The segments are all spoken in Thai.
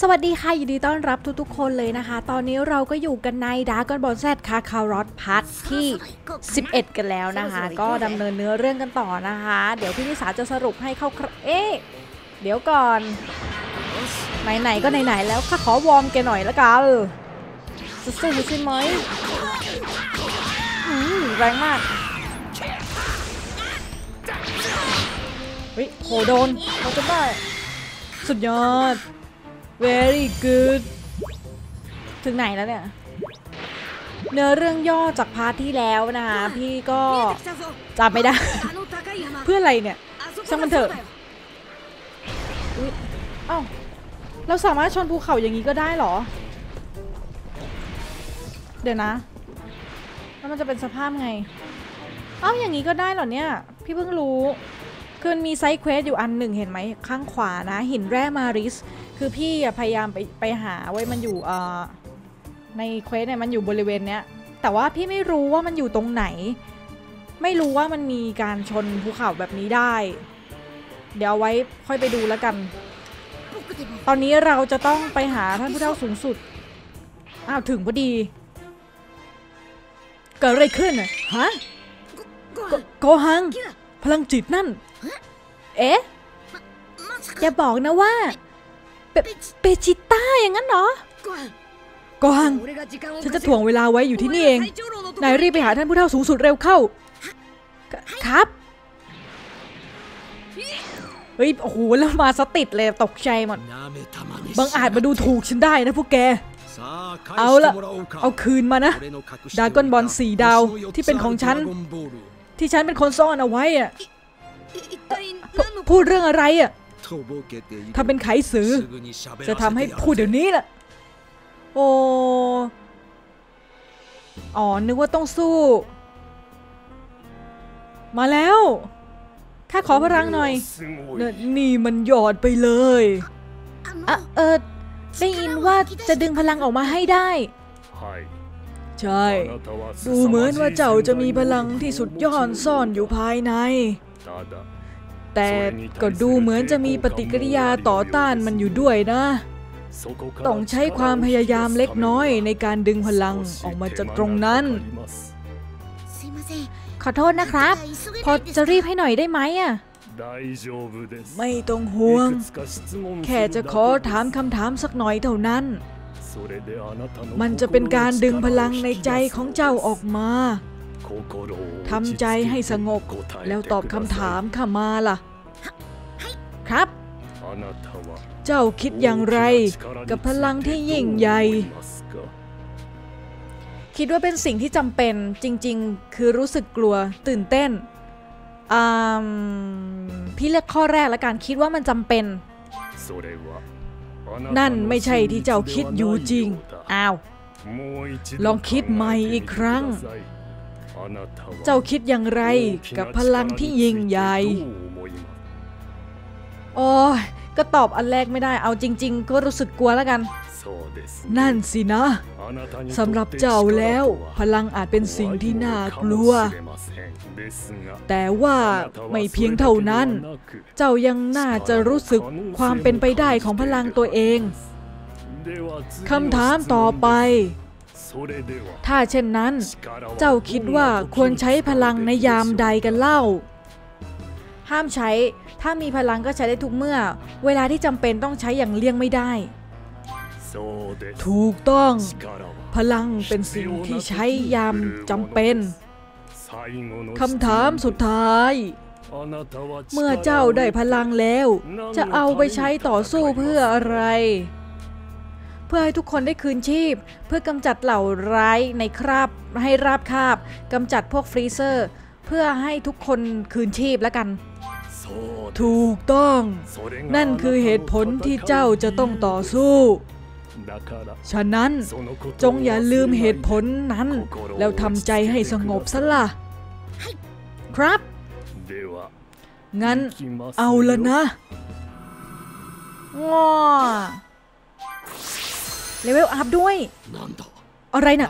สวัสดีค่ะยินดีต้อนรับทุกๆ คนเลยนะคะ ตอนนี้เราก็อยู่กันใน Dragon Ball Z Kakarot part ที่ 11 กันแล้วนะคะ ก็ดำเนินเนื้อเรื่องกันต่อนะคะ เดี๋ยวพี่นิสาจะสรุปให้เข้าเอ๊ะเดี๋ยวก่อน ไหนๆก็ไหนๆแล้วข้าขอวอร์มแกหน่อยละกันจะสู้ใช่ไหมอืมแรงมากเฮ้ยโหโดนเขาจะได้สุดยอด very good ถึงไหนแล้วเนี่ย เนื้อเรื่องย่อจากพาร์ทที่แล้วนะคะ พี่ก็จำไม่ได้ เพื่ออะไรเนี่ยช่างมันเถอะอุ๊ยเอ้าเราสามารถชนภูเขาอย่างนี้ก็ได้เหรอ เดี๋ยวนะ แล้วมันจะเป็นสภาพไง เอ้าอย่างนี้ก็ได้เหรอเนี่ย พี่เพิ่งรู้ คือมันมี side quest อยู่อันหนึ่งเห็นไหมข้างขวานะหินแร่มาริส คือพี่พยายามไปไปหาไว้มันอยู่ใน quest เนี่ยมันอยู่บริเวณเนี้ยแต่ว่าพี่ไม่รู้ว่ามันอยู่ตรงไหน ไม่รู้ว่ามันมีการชนภูเขาแบบนี้ได้ เดี๋ยวไว้ค่อยไปดูแล้วกัน ตอนนี้เราจะต้องไปหาท่านผู้เฒ่าสูงสุดอ้าวถึงพอดี เกิดอะไรขึ้นอะฮะโกโกหัง พลังจิตนั่น เอ๊ะอย่าบอกนะว่าเปเปจิต้าอย่างนั้นเหรอโกหังฉันจะถ่วงเวลาไว้อยู่ที่นี่เอง นายรีบไปหาท่านผู้เฒ่าสูงสุดเร็วเข้า ครับ เฮ้ย โอ้โห แล้วมาสติดเลยตกใจหมดบังอาจมาดูถูกฉันได้นะพวกแก เอาเอาละละเอาเอาคืนมานะ ดากอนบอลสีดาวที่เป็นของฉัน ที่ฉันเป็นคนซ่อนเอาไว้อะ พพูดเรื่องอะไรอะถ้าเป็นไขสือ จะจะทำทำให้ให้พูพูดดเดี๋ยวนี้แหละโอ้อ๋อ นึกว่าต้องสู้ มาแล้วข้าขอพลังหน่อยเนยนี่มันหยอดไปเลยอะเออได้ยินว่าจะดึงพลังออกมาให้ได้ ใช่ ดูเหมือนว่าเจ้าจะมีพลังที่สุดยอดซ่อนอยู่ภายใน แต่ก็ดูเหมือนจะมีปฏิกิริยาต่อต้านมันอยู่ด้วยนะ ต้องใช้ความพยายามเล็กน้อยในการดึงพลังออกมาจากตรงนั้น ขอโทษนะครับ พอจะรีบให้หน่อยได้ไหมอะไม่ต้องห่วง แค่จะขอถามคำถามสักหน่อยเท่านั้น มันจะเป็นการดึงพลังในใจของเจ้าออกมา ทำใจให้สงบแล้วตอบคำถามข้ามาล่ะ ครับ เจ้าคิดอย่างไร กับพลังที่ยิ่งใหญ่ คิดว่าเป็นสิ่งที่จำเป็นจริง ๆ คือรู้สึกกลัวตื่นเต้นอ่าพี่เลือกข้อแรกแล้วกันคิดว่ามันจำเป็น นั่นไม่ใช่ที่เจ้าคิดอยู่จริง อ้าว ลองคิดใหม่อีกครั้ง เจ้าเจ้าคิดอย่างไรกักับบพพลัลังงที่ที่ยิ่ยิ่งงใหใหญ่ญ่ โอ้ยก็ตอบอันแรกไม่ได้ เอาจริง ๆ ก็รู้สึกกลัวแล้วกัน นั่นั่นนสินะ สำหรับเจ้าแล้ว พลังอาจเป็นสิ่งที่น่ากลัว แต่ว่าไม่เพียงเท่านั้น เจ้ายังน่าจะรู้สึกความเป็นไปได้ของพลังตัวเอง คำถามต่อไป ถ้าเช่นนั้น เจ้าคิดว่าควรใช้พลังในยามใดกันเล่า ห้ามใช้ ถ้ามีพลังก็ใช้ได้ทุกเมื่อ เวลาที่จำเป็นต้องใช้อย่างเลี่ยงไม่ได้ ถูกต้อง พลังเป็นสิ่งที่ใช้ยามจำเป็นคำถามสุดท้าย เมื่อเจ้าได้พลังแล้ว จะเอาไปใช้ต่อสู้เพื่ออะไร เพื่อให้ทุกคนได้คืนชีพ เพื่อกำจัดเหล่าร้ายในคราบให้ราบคาบกำจัดพวกฟรีเซอร์ เพื่อให้ทุกคนคืนชีพแล้วกัน ถูกต้อง นั่นคือเหตุผลที่เจ้าจะต้องต่อสู้ ฉะนั้นจงอย่าลืมเหตุผลนั้น แล้วทำใจให้สงบซะล่ะ ครับ งั้นเอาละนะง้อ เลเวลอัพด้วย อะไรนะ่ะ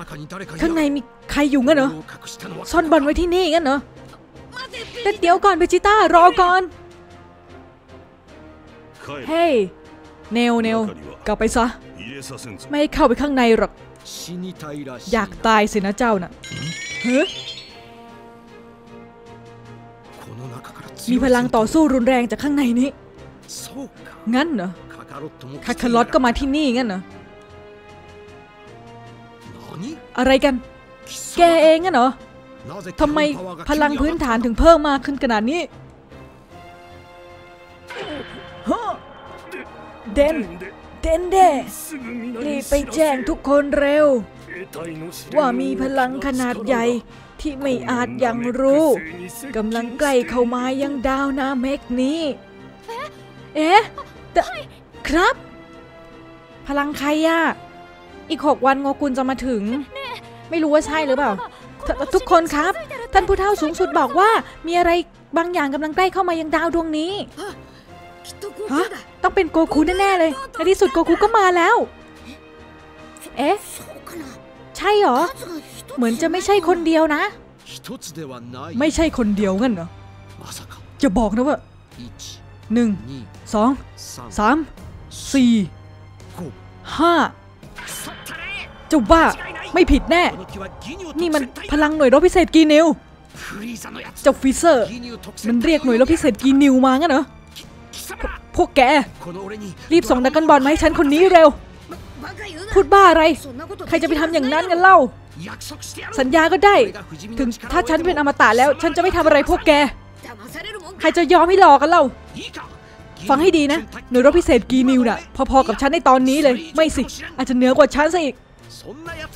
ข้างในมีใครอยู่งั้นเหรอ ซ่อนบอลไว้ที่นี่งั้นเหรอเดี๋ยวก่อนเบจิต้ารอก่อน เฮ้ย เนลเนลกลับไปซะ ไม่เข้าไปข้างในหรอก อยากตายสินะเจ้าน่ะมีพลังต่อสู้รุนแรงจากข้างในนี้ งั้นเหรอคาคาลอตก็มาที่นี่งั้นเหรอ อะไรกัน แกเองงั้นเหรอทำไมพลังพื้นฐานถึงเพิ่มมาขึ้นขนาดนี้เดนเดนเดรีไปแจ้งทุกคนเร็ว ว่ามีพลังขนาดใหญ่ที่ไม่อาจยังรู้กำลังใกล้เข้ามายังดาวนาเมกนี้ เอ๊ะครับ พลังใครอะอีกหกวันงกุลจะมาถึง ไม่รู้ว่าใช่หรือเปล่า ทุกคนครับ ท่านผู้เฒ่าสูงสุดบอกว่า มีอะไรบางอย่างกำลังใกล้เข้ามายังดาวดวงนี้ฮะต้องเป็นโกคูแน่ๆเลยในที่สุดโกคูก็มาแล้ว เอ๊ะ ใช่หรอ เหมือนจะไม่ใช่คนเดียวนะ ไม่ใช่คนเดียวงั้นเหรอ จะบอกนะว่าหนึ่งสองสามสี่ห้าจะาบ้า ไม่ผิดแน่ นี่มันพลังหน่วยรบพิเศษกีนิว เจ้าฟิเซอร์ มันเรียกหน่วยรบพิเศษกีนิวมางั้นเหรอ พวกแก รีบส่งดักกันบอลมาให้ฉันคนนี้เร็ว พูดบ้าอะไร ใครจะไปทำอย่างนั้นกันเล่า สัญญาก็ได้ ถึงถ้าฉันเป็นอมตะแล้ว ฉันจะไม่ทำอะไรพวกแก ใครจะยอมให้หลอกกันเล่าฟังให้ดีนะหน่วยรบพิเศษกีนิวน่ะ พอๆกับฉันในตอนนี้เลย ไม่สิ อาจจะเหนือกว่าฉันซะอีก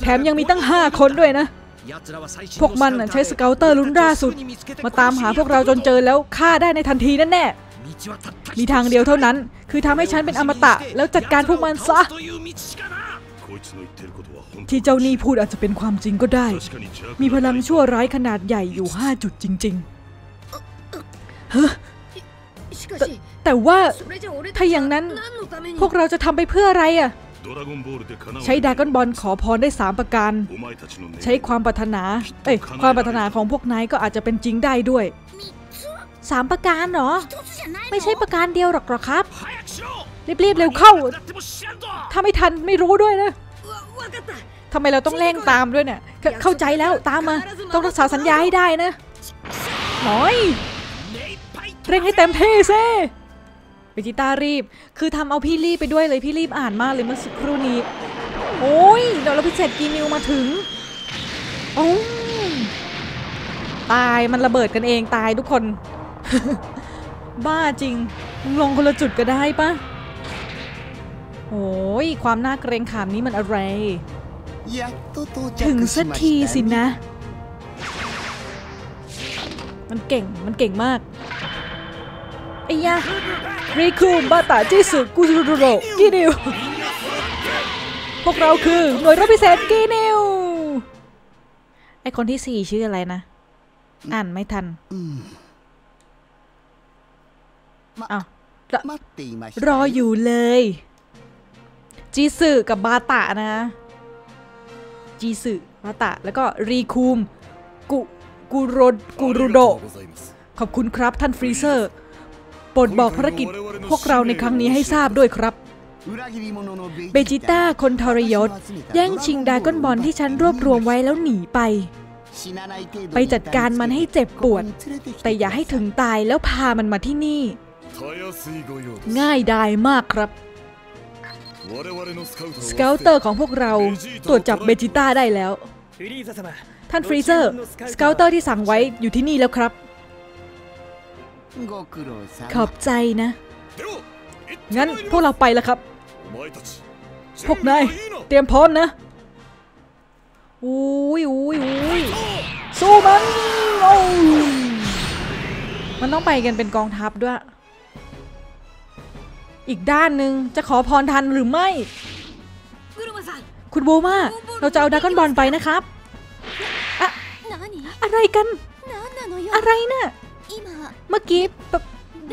แถมยังมีตั้ง 5 คนด้วยนะ พวกมันใช้ scouter รุ่นล่าสุด มาตามหาพวกเราจนเจอแล้วฆ่าได้ในทันทีนั่นแน่มีทางเดียวเท่านั้น คือทำให้ฉันเป็นอมตะแล้วจัดการพวกมันซะ ที่เจ้านี่พูดอาจจะเป็นความจริงก็ได้ มีพลังชั่วร้ายขนาดใหญ่อยู่ 5 จุดจริงๆเฮะแต่ว่าถ้าอย่างนั้นพวกเราจะทำไปเพื่ออะไรอะ ใช้ดากอนบอลขอพรได้ 3 ประการ ใช้ความปรารถนา เอ้ย ความปรารถนาของพวกนายก็อาจจะเป็นจริงได้ด้วย 3 ประการเหรอ ไม่ใช่ประการเดียวหรอกหรอครับ รีบๆเร็วเข้า ถ้าไม่ทันไม่รู้ด้วยนะทำไมเราต้องเร่งตามด้วยเนี่ย เข้าใจแล้วตามมา ต้องรักษาสัญญาให้ได้นะ หน่อย เร่งให้เต็มที่เซ่ เบจิต้ารีบ คือทำเอาพี่รีบไปด้วยเลยพี่รีบอ่านมากเลยเมื่อสักครู่นี้ โอ้ยเดี๋ยวเราพิเศษกีนิวมาถึง โอ้ตายมันระเบิดกันเองตายทุกคน บ้าจริง ลงคนละจุดก็ได้ปะโอ้ยความน่าเกรงขามนี้มันอะไร ถึงสักทีสินะ มันเก่งมันเก่งมากไอ้ยา รีคูมบาตาจิสุกุรุโรกีนิว พวกเราคือหน่วยรบพิเศษกีนิว ไอคนที่สี่ชื่ออะไรนะ อ่านไม่ทันเอ้าวรออยู่เลย จีสึกับบาตะนะ จีสึบาตะ แล้วก็รีคูม กุกุโรกุรุโด ขอบคุณครับท่านฟรีเซอร์ โปรดบอกภารกิจพวกเราในครั้งนี้ให้ทราบด้วยครับ เบจิต้าคนทรยศ แย่งชิงดราก้อนบอลที่ฉันรวบรวมไว้แล้วหนีไป ไปจัดการมันให้เจ็บปวด แต่อย่าให้ถึงตายแล้วพามันมาที่นี่ ง่ายดายมากครับ scouter ของพวกเราตรวจจับเบจิต้าได้แล้ว ท่านฟรีเซอร์ scouterร์ที่สั่งไว้อยู่ที่นี่แล้วครับ ขอบใจนะ งั้นพวกเราไปแล้วครับ พวกนายเตรียมพร้อมนะอุ้ยอุ้ยอุ้ยสู้มันมันต้องไปกันเป็นกองทัพด้วย อีกด้านหนึ่งจะขอพรทันหรือไม่ คุณโบมาเราจะเอาดากอนบอลไปนะครับ อะอะไรกัน อะไรน่ะ เมื่อกี้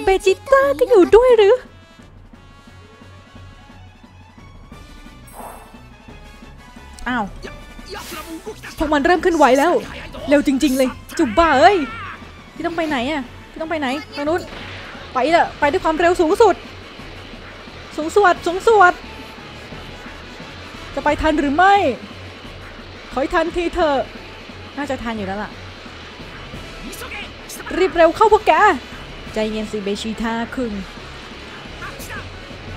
เบจิต้าก็อยู่ด้วยหรือ อ้าว พวกมันเริ่มขึ้นไหวแล้ว เร็วจริง ๆ เลย จุบบ้าเอ้ย พี่ต้องไปไหนอะ พี่ต้องไปไหนมนุษย์ไปเถอะไปด้วยความเร็วสูงสุด สูงสุดสูงสุด จะไปทันหรือไม่ ขอให้ทันทีเถอะ น่าจะทันอยู่แล้วล่ะ รีบเร็วเข้าพวกแก ใจเย็นสิเบชิทาคึง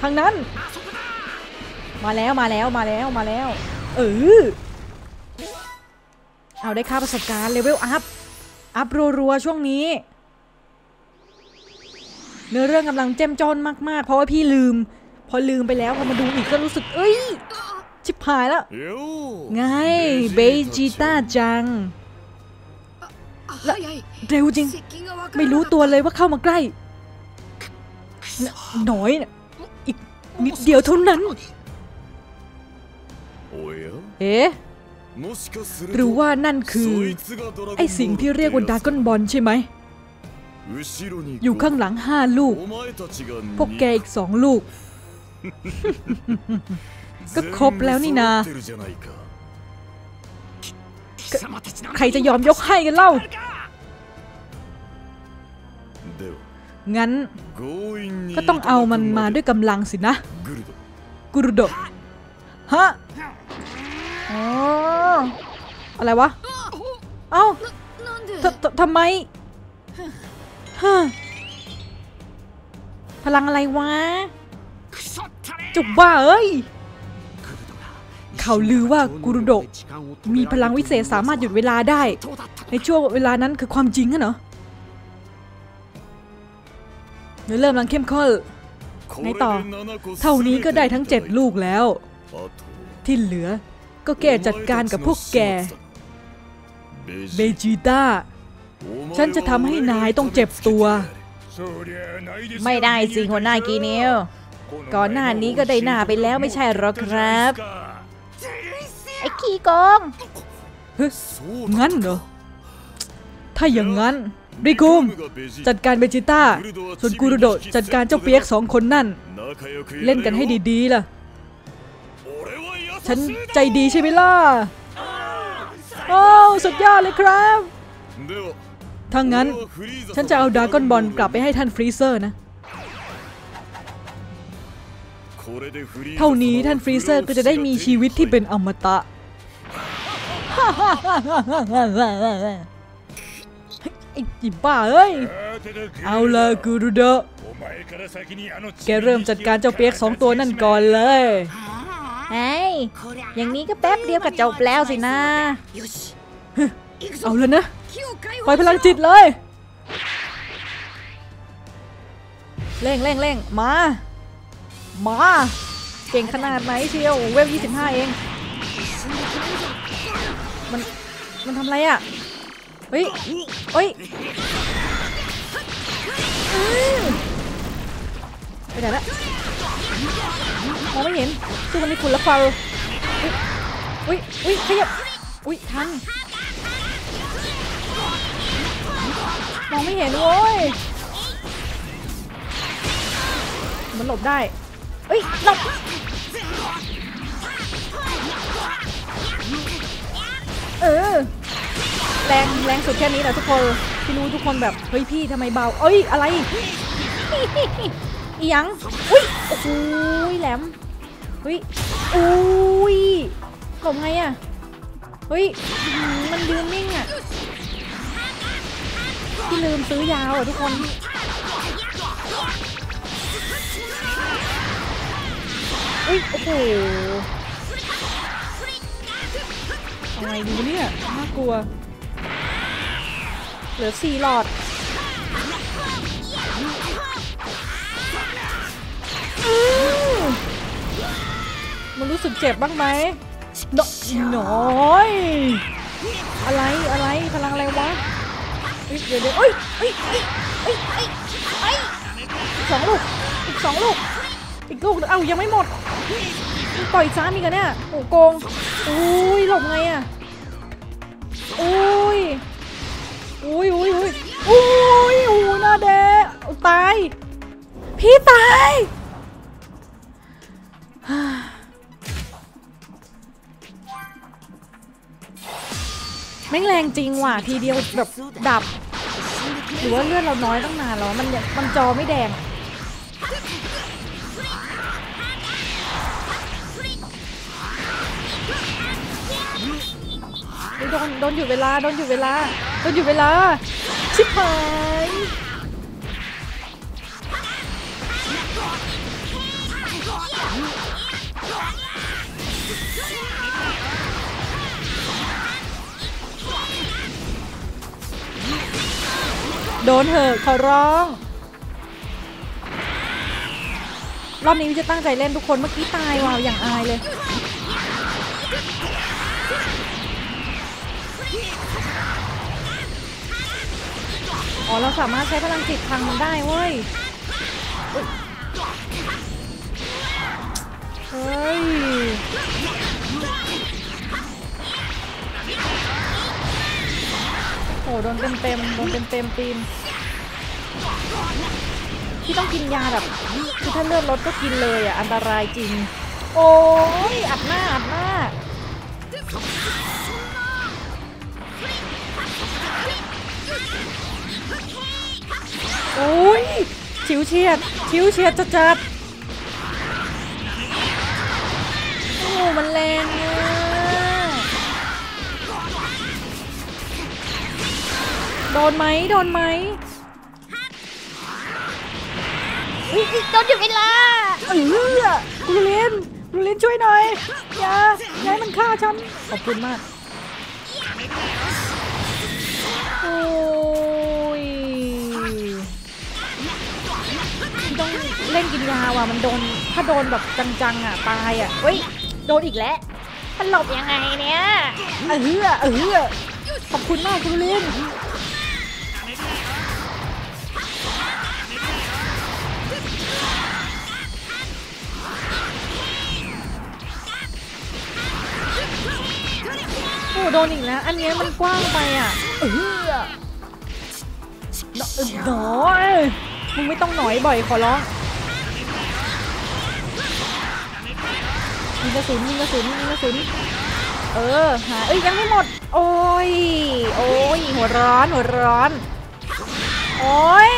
ทางนั้น มาแล้วมาแล้วมาแล้วมาแล้ว เออเอาได้ค่าประสบการณ์เลเวลอัพ อัพรัวๆช่วงนี้ เนื้อเรื่องกำลังเจ้มจนมากๆ เพราะว่าพี่ลืม พอลืมไปแล้วพอมาดูอีกก็รู้สึก เอ้ย ชิบหายแล้ว ไงเบจิต้าจัง และเร็วจริง ไม่รู้ตัวเลยว่าเข้ามาใกล้น้อยนะอีกนิดเดียวเท่านั้น เอ๊ะหรือว่านั่นคือ ไอสิ่งที่เรียกว่าดากอนบอลใช่ไหม อยู่ข้างหลังห้าลูก พวกแกอีกสองลูก ก็ครบแล้วนี่นา ใครจะยอมยกให้กันเล่า งั้น ก็ต้องเอามันมาด้วยกำลังสินะ กุรุโดฮะอ้อะไรวะ เอ้าทำไมพลังอะไรวะ จุกบ้าเอ้ยเขาลือว่ากุรุโดมีพลังวิเศษสามารถหยุดเวลาได้ ในช่วงเวลานั้นคือความจริงเหรอ เนื้อเริ่มกำลังเข้มข้นไงต่อ เท่านี้ก็ได้ทั้งเจ็ดลูกแล้ว ที่เหลือก็แก้จัดการกับพวกแกเบจิต้า ฉันจะทำให้นายต้องเจ็บตัว ไม่ได้สิหัวหน้ากีนิวก่อนหน้านี้ก็ได้หน้าไปแล้วไม่ใช่หรอครับ ไอ้ขี้โกงเฮ้ยงั้นเหรอ ถ้าอย่างนั้น ริคุมจัดการเบจิต้า ส่วนกูรุโดะจัดการเจ้าเปียกสองคนนั่น เล่นกันให้ดีๆล่ะ ฉันใจดีใช่ไหมล่ะ โอ้สุดยอดเลยครับถ้างั้น ฉันจะเอาดราก้อนบอลกลับไปให้ท่านฟรีเซอร์นะ เท่านี้ท่านฟรีเซอร์ก็จะได้มีชีวิตที่เป็นอมตะ อ้จิบ้าเอ้ย เอาเลยกูรูเดะแกเริ่มจัดการเจ้าเปียกสองตัวนั่นก่อนเลยเฮ้ยอย่างนี้ก็แป๊บเดียวกับจบแล้วสินะ เอาเลยนะ ปล่อยพลังจิตเลย เร่งเร่งเร่งมา มา เก่งขนาดไหนเชียว เวล25 เอง มัน มันทำไรอะ่ะ เฮ้ยเฮ้ยไปไหนละมองไม่เห็นสู้กันในฝุ่นละฟัลอุ้ยอุ้ยขยับอุ้ยทันมองไม่เห็นโว้ยมันหลบได้เอ้ยหลบเออ แรงแรงสุดแค่นี้แหละทุกคนพี่รู้ทุกคนแบบเฮ้ยพี่ทำไมเบา เอ้ยอะไรอียังอุ้ยโอ้โหแหลมเฮ้ยอุ้ยหลบไงอะเฮ้ยมันยืนนิ่งอะที่ลืมซื้อยาวอะทุกคนอุ้ยโอ้โหอาไงดูเนี่ยน่ากลัว เหลือสี่หลอดมันรู้สึกเจ็บบ้างไหมนน้อยอะไรอะไรพลังอะไรวะเดี๋ยวเดี๋ยวเอ้ยเอ้ยเอ้ยเอ้ยเอ้ยเอ้ยอีกสองลูกอีกสองลูกอีกลูกเอ้ายังไม่หมดปล่อยซ้ำอีกอะเนี่ยโอ้โกงอุ้ยหลบไงอะอุ้ย อุ้ยอุ้ยอุ้ยอุ้ยอุ้น้าแดะตาย พี่ตาย แม่งแรงจริงว่ะทีเดียวแบบดับ หรือว่าเลือดเราน้อยตั้งนานแล้วมันมันจอไม่แดงโดนโดนหยุดเวลาโดนหยุดเวลา โดนหยุดเวลา ชิบหายโดนเถอะขอร้อง รอบนี้วิจะตั้งใจเล่นทุกคนเมื่อกี้ตายว่ะอย่างอายเลย อ๋อ เราสามารถใช้พลังจิตพังมันได้เว้ยอุ๊ยเฮ้ย โห โดนเต็มเต็มโดนเต็มเต็มตีนที่ต้องกินยาแบบคือถ้าเลือดลดก็กินเลยอะ อันตรายจริง โอ้ย อัดหน้า อัดหน้า โอ้ยชิวเฉียดชิวเฉียดจัดจัดโอ้มันแรงอะโดนไหมโดนไหมอุ๊ยโดนหยุดเวลาเออคุณเล่นคุณเล่นช่วยหน่อยอย่าอย่าให้มันฆ่าฉันขอบคุณมากโอ้ กินยาว่ะมันโดนถ้าโดนแบบจังๆอะตายอะเฮ้ยโดนอีกแล้วมันหลบยังไงเนี่ยเออเออขอบคุณมากคุณลินโอ้โดนอีกแล้ว อันเนี้ยมันกว้างไปอะเออหนอยมึงไม่ต้องหน่อยบ่อยขอร้อง ยิงกระสุนยิงกระสุนยิงกระสุนเออหาเอ้ยยังไม่หมด โอ้ยโอ้ยหัวร้อนหัวร้อน โอ้ย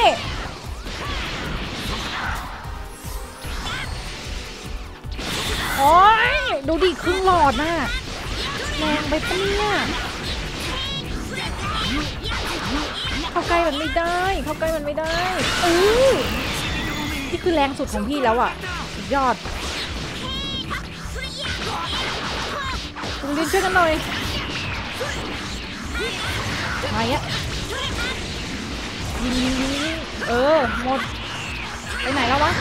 โอ้ยดูดิครึ่งหลอดน่ะแรงไปปะเนี่ยเข้าใกล้มันไม่ได้ เข้าใกล้มันไม่ได้เออนี่คือแรงสุดของพี่แล้วอะยอด คุณลินช่วยกันหน่อยมาอะยิงยิงยิงยิงเออ หมด ไปไหนแล้ววะ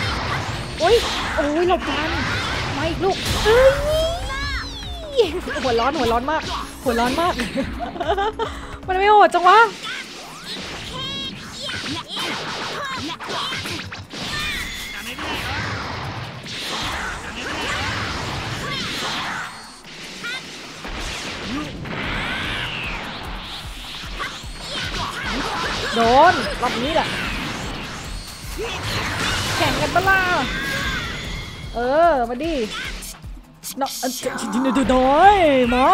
โอ้ย โอ้ยหลบทันมาอีกลูกเอ้ยหัวร้อนหัวร้อนมาก หัวร้อนมาก มันไม่โหดจังวะ โดนรอบนี้แหละแข่งกันปะล่ะเออ มาดิเนาะเอ่อจินดูน้อยมา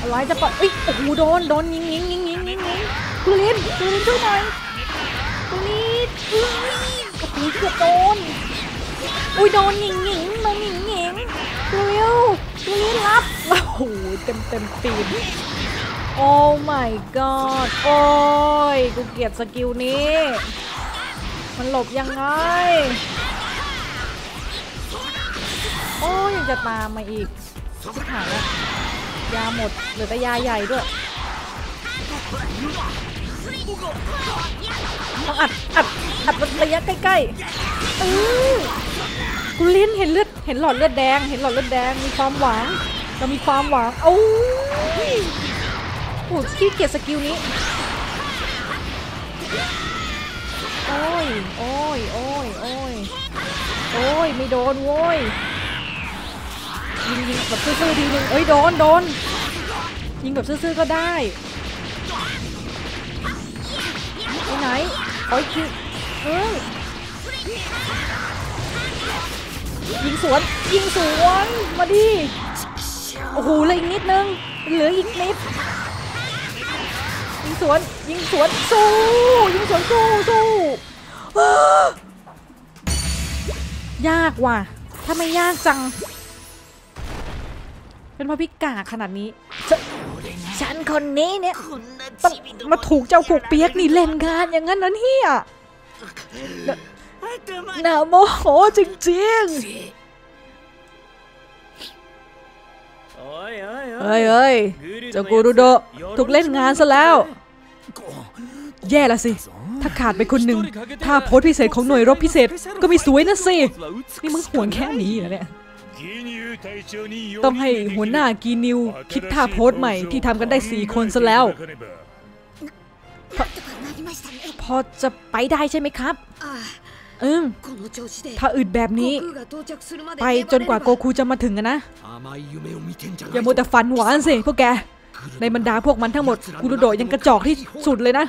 อะไรจะปะเอ้ยโอ้โหโดนโดนยิงยิงยิงยิงยิงยิงกูลินกูลินช่วยหน่อยกูลินอุ้ยโอ้โหเกือบโดนอุ้ยโดนยิงยิงโดนยิงยิงกูลิวกูลินรับโอ้โหเต็มเต็มปีน โอ้ my god โอ้ย กูเกลียดสกิลนี้ มันหลบยังไง โอ้ยยังจะตามมาอีกชิบหายแล้วยาหมดเหลือแต่ยาใหญ่ด้วยต้องอัดอัดอัดระยะใกล้ๆเออกูลิ้นเห็นเลือดเห็นหลอดเลือดแดง เห็นหลอดเลือดแดงมีความหวังเรามีความหวังโอ้ย อ้ขี้เกียจสกิลนี้ โอ้ย โอ้ย โอ้ย โอ้ย โอ้ย ไม่โดนโว้ย ยิงยิงแบบซื่อๆทีนึงเอ้ย โดนโดน ยิงแบบซื่อๆก็ได้ไปไหนโอ้ยคิวเอ้ยยิงสวน ยิงสวน มาดิ โอ้โหเหลืออีกนิดนึง เหลืออีกนิด ยิงสวน ยิงสวน สู้ ยิงสวน สู้ สู้ยากว่ะ ถ้าไม่ยากจัง เป็นพระพิกาขนาดนี้ ฉันคนนี้เนี่ยต้องมาถูกเจ้าพวกเปียกนี่เล่นงานอย่างนั้นนะเนี่ยน่าโมโหจริงๆ เอ้ยเอ้ยเจ้ากูรูโดถูกเล่นงานซะแล้ว แย่ละสิ ถ้าขาดไปคนหนึ่งถ้าโพสพิเศษของหน่วยรบพิเศษก็มีสวยนะสิ นี่มึงห่วงแค่นี้เหรอเนี่ยต้องให้หัวหน้ากีนิว คิดท่าโพสใหม่ที่ทำกันได้สี่คนซะแล้ว พอจะไปได้ใช่ไหมครับ อืมถ้าอึดแบบนี้ ไปจนกว่าโกคูจะมาถึงนะ อย่ามัวแต่ฝันหวานสิพวกแก ในบรรดาพวกมันทั้งหมดกูโดดยังกระจอกที่สุดเลยนะ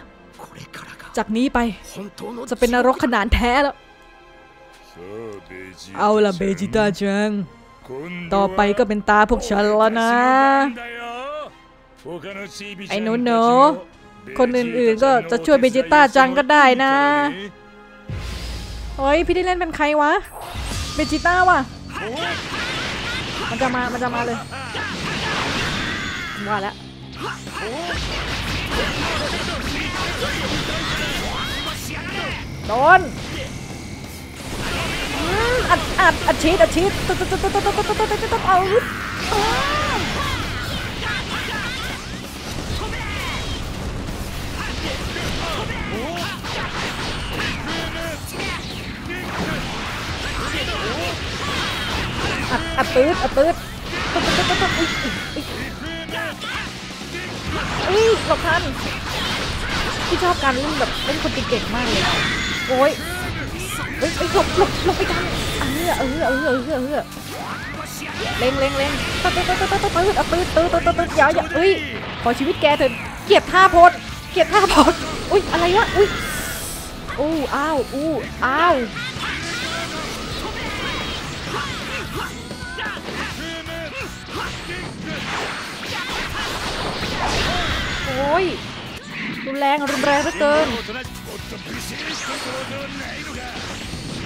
จากนี้ไปจะเป็นนรกขนาดแท้แล้ว เอาล่ะเบจิต้าจัง ต่อไปก็เป็นตาพวกฉันแล้วนะ ไอ้นูหนูคนอื่นๆก็จะช่วยเบจิต้าจังก็ได้นะ เฮ้ย พี่ได้เล่นเป็นใครวะเบจิต้าวะมันจะมา มันจะมาเลย ว่าแล้วโดนอัดอัดอัดชีดอัดชีดตุ๊ดตุ๊ดตุ๊ดตุ๊ดตุ๊ดตุ๊ดตุ๊ดตุ๊ดตุ๊ด อาอัดอัดปืดอัดปื๊ดตุ๊ดตุ๊ดตุ๊ดอุ๊ยอุ๊ยอุ๊ยอุ๊ยหลบทันพี่ชอบการเล่นแบบเล่นคนเก่งมากเลยโอ้ยเอ้ยหลบหลบหลบไปกันเออเออเออเออเออเออเล็งเล็งเล็งตืดตืดตืดตืดตืดตืดตืดตืดตืดตืดตืดอย่าอย่าเอ้ยขอชีวิตแกเถอะเกียดท่าโพสเกียดท่าโพสอุ้ยอะไรวะอุ้ยอู้อ้าวอู้อ้าว อ้ยรุนแรงรุนแรงเหลือเกิน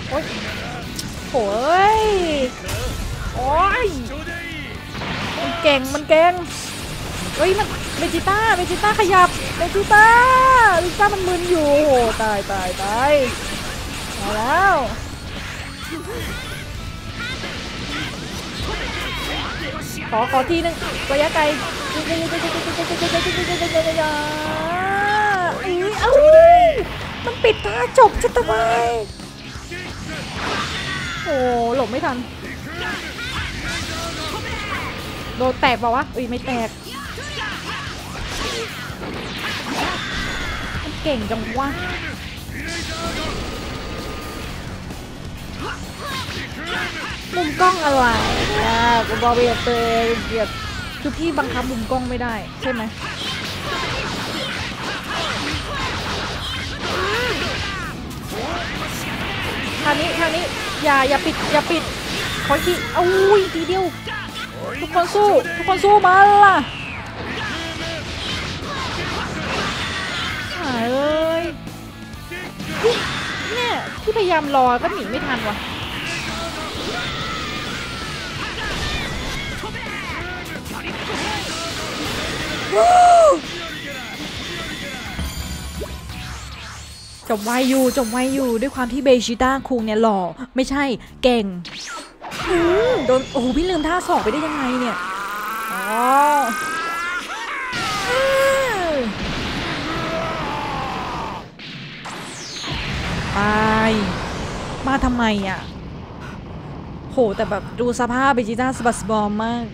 โอ๊ยโอ้ยโอ้ยมันเก่งมันเก่งเฮ้ยมันเบจิต้าเบจิต้าขยับเบจิต้าเบจิต้ามันมึนอยู่โอ้ตายตายตายมาแล้ว ขอขอทีนึงระยะไกลอุ้ยเอ้ามันปิดตาจบจะทำไมโอ้หลบไม่ทัน โดนแตกเปล่าวะอุ้ยไม่แตกมันเก่งจังวะ มุมกล้องอะไรอะกูบอกไปเตยเกลียดคือพี่บังคับมุมกล้องไม่ได้ ใช่ไหมทางนี้ทางนี้อย่าอย่าปิดอย่าปิดขอทีอุ้ยทีเดียว ทุกคนสู้ ทุกคนสู้มาล่ะหายเอ้ยนี่เนี่ย ที่พยายามรอก็หนีไม่ทันว่ะจบไวอยู่จบไวอยู่ด้วยความที่เบชิต้าคุงเนี่ยหล่อ ไม่ใช่เก่งโดนโอ้พี่ลืมท่าสองไปได้ยังไงเนี่ยอ๋อ ไป มาทำไมอะ โห แต่แบบดูสภาพเบจิต้าสบัสบอมมาก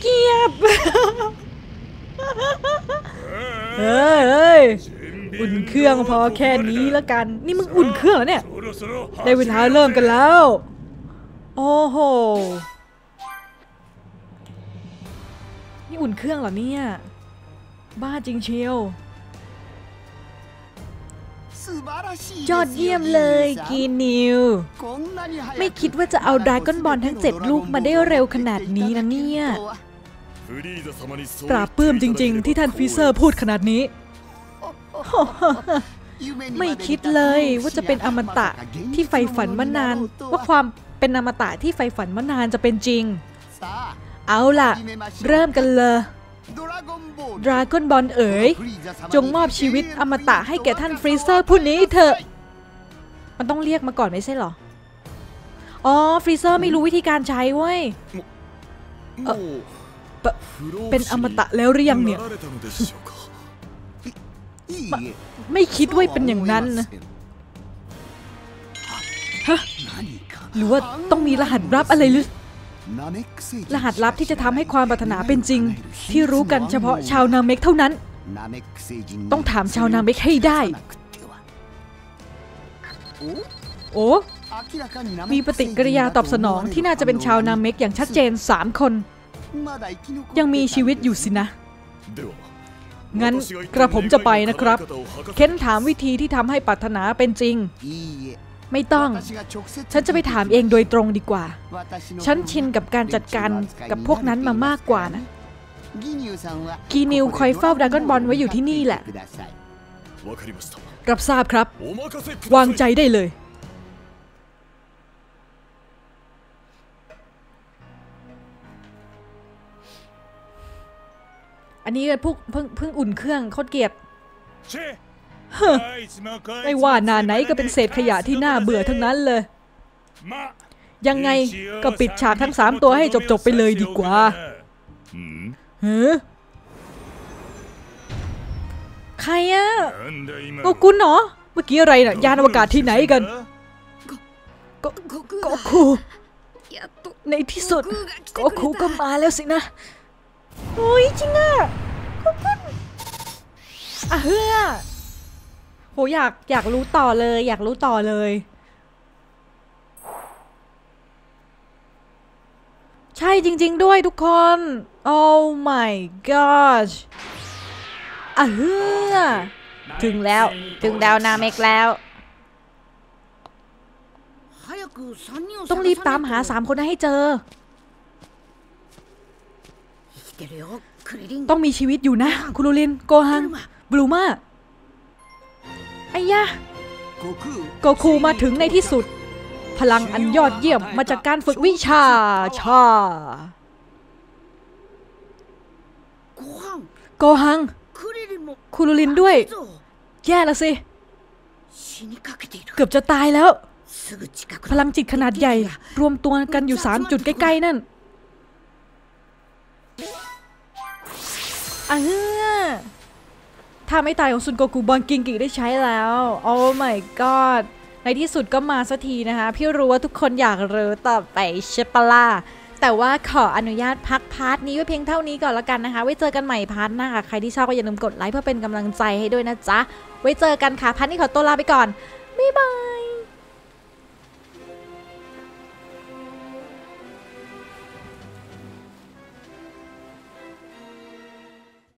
เกียบ เฮ้ย อุ่นเครื่องพอแค่นี้แล้วกัน นี่มึงอุ่นเครื่องเนี่ย ได้เวลาเริ่มกันแล้ว โอ้โห นี่อุ่นเครื่องเหรอเนี่ย บ้าจริงเชียว ยอดเยี่ยมเลยกีนิว ไม่คิดว่าจะเอาดราก้อนบอลทั้งเจ็ดลูกมาได้เร็วขนาดนี้นะเนี่ยปราบเพื่มจริง ๆ ที่ท่านฟีเซอร์พูดขนาดนี้ ไม่คิดเลยว่าจะเป็นอมตะที่ใฝ่ฝันมานาน ว่าความเป็นอมตะที่ใฝ่ฝันมานานจะเป็นจริง เอาล่ะ เริ่มกันเลย ดราก้อนบอลเอ๋ย จงมอบชีวิตอมตะให้แก่ท่านฟรีเซอร์ผู้นี้เถอะ มันต้องเรียกมาก่อนไม่ใช่หรอ อ๋อ ฟรีเซอร์ไม่รู้วิธีการใช้เว้ยเป็นอมตะแล้วหรือยังเนี่ย ไม่คิดว่าเป็นอย่างนั้นนะหรือว่าต้องมีรหัสรับอะไรหรือ รหัสลับที่จะทำให้ความปรารถนาเป็นจริง ที่รู้กันเฉพาะชาวนาเมกเท่านั้น ต้องถามชาวนาเมกให้ได้ โอ้มีปฏิกิริยาตอบสนองที่น่าจะเป็นชาวนาเมกอย่างชัดเจน 3 คน ยังมีชีวิตอยู่สินะ งั้นกระผมจะไปนะครับ เค้นถามวิธีที่ทำให้ปรารถนาเป็นจริง ไม่ต้อง ฉันจะไปถามเองโดยตรงดีกว่า ฉันชินกับการจัดการกับพวกนั้นมามากกว่านะ กีนิวคอยเฝ้าดากอนบอลไว้อยู่ที่นี่แหละ รับทราบครับ วางใจได้เลย อันนี้เพิ่งเพิ่งอุ่นเครื่องโคตรเกียบ ไม่ว่านานไหนก็เป็นเศษขยะที่น่าเบื่อทั้งนั้นเลย ยังไงก็ปิดฉากทั้งสามตัวให้จบๆไปเลยดีกว่าเฮ้ใครอะโกกุนเหรอ เมื่อกี้อะไรน่ะ ยานอวกาศที่ไหนกันก็ก็คูในที่สุดก็คูก็มาแล้วสินะ โอ้ยจริงอะโกกุนอะเฮ้อ โหอยากอยากรู้ต่อเลย อยากรู้ต่อเลย ใช่จริง ๆ ด้วยทุกคน Oh my gosh อะเฮือถึงแล้ว ถึงดาวนาเมกแล้ว ต้องรีบตามหาสามคนให้เจอ ต้องมีชีวิตอยู่นะ คุรุลิน โกฮัง บลูมา อ้ยะโกคูมาถึงในที่สุด พลังอันยอดเยี่ยมมาจากการฝึกวิชาชาโกฮัง คุรุลินด้วย แย่ละสิ เกือบจะตายแล้ว พลังจิตขนาดใหญ่ รวมตัวกันอยู่สามจุดใกล้ ๆ นั่นอ่อ ถ้าไม่ตายของซุนโกกูบอลกิงกิได้ใช้แล้ว oh my god ในที่สุดก็มาสักทีนะคะ พี่รู้ว่าทุกคนอยากรู้ต่อไปใช่ปะล่ะแต่ว่าขออนุญาตพัก part นี้ไว้เพียงเท่านี้ก่อนละกันนะคะ ไว้เจอกันใหม่ part หน้าค่ะ ใครที่ชอบก็อย่าลืมกดไลค์เพื่อเป็นกำลังใจให้ด้วยนะจ๊ะ ไว้เจอกันค่ะ part นี้ขอตัวลาไปก่อน บ๊ายบาย